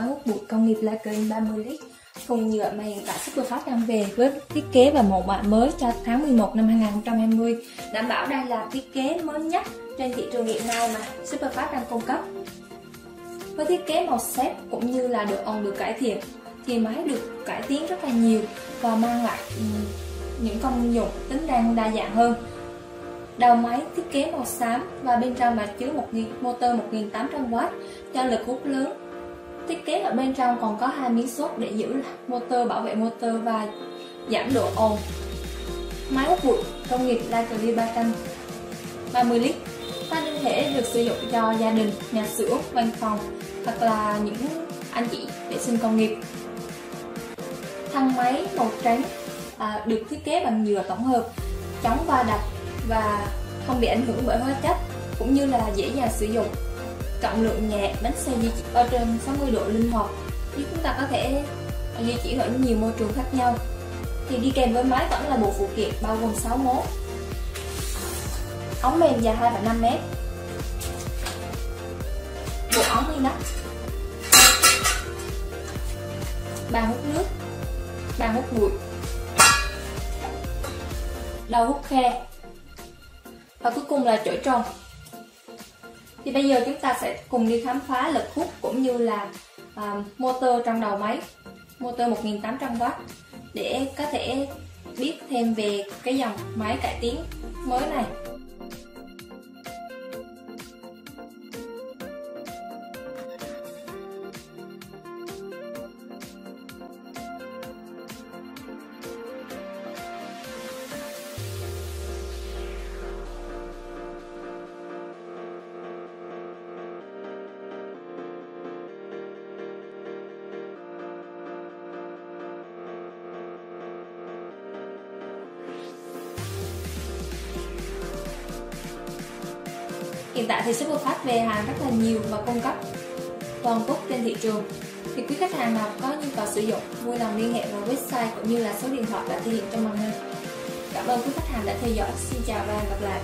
máy hút bụi công nghiệp Laken 30 lít. Thùng nhựa mà hiện tại Superfast đang về với thiết kế và mẫu mã mới cho tháng 11 năm 2020 đảm bảo đây là thiết kế mới nhất trên thị trường hiện nay mà Superfast đang cung cấp. Với thiết kế màu xếp cũng như là độ ồn được cải thiện thì máy được cải tiến rất là nhiều và mang lại ừ, những công dụng tính năng đa dạng hơn. Đầu máy thiết kế màu xám và bên trong là chứa một motor 1800W cho lực hút lớn thiết kế ở bên trong còn có hai miếng xốp để giữ motor bảo vệ motor và giảm độ ồn. Máy hút bụi công nghiệp Lacry 330 lít. Ta có thể được sử dụng cho gia đình, nhà xưởng, văn phòng hoặc là những anh chị vệ sinh công nghiệp. Thang máy màu trắng à, được thiết kế bằng nhựa tổng hợp, chống va đập và không bị ảnh hưởng bởi hóa chất cũng như là dễ dàng sử dụng trọng lượng nhẹ bánh xe di chuyển ở trên 60 độ linh hoạt. Giúp chúng ta có thể ờ, di chuyển ở nhiều môi trường khác nhau. Thì đi kèm với máy vẫn là bộ phụ kiện bao gồm 6 mốt. Ống mềm dài 2,5 m bộ ống inox. Bàn hút nước. Bàn hút bụi. Đầu hút khe. Và cuối cùng là chổi tròn thì bây giờ chúng ta sẽ cùng đi khám phá lực hút cũng như là uh, motor trong đầu máy motor 1800W để có thể biết thêm về cái dòng máy cải tiến mới này. Hiện tại thì Superfast về hàng rất là nhiều và cung cấp toàn quốc trên thị trường. Thì quý khách hàng nào có nhu cầu sử dụng, vui lòng liên hệ vào website cũng như là số điện thoại đã thể hiện trong màn hình. Cảm ơn quý khách hàng đã theo dõi. Xin chào và hẹn gặp lại.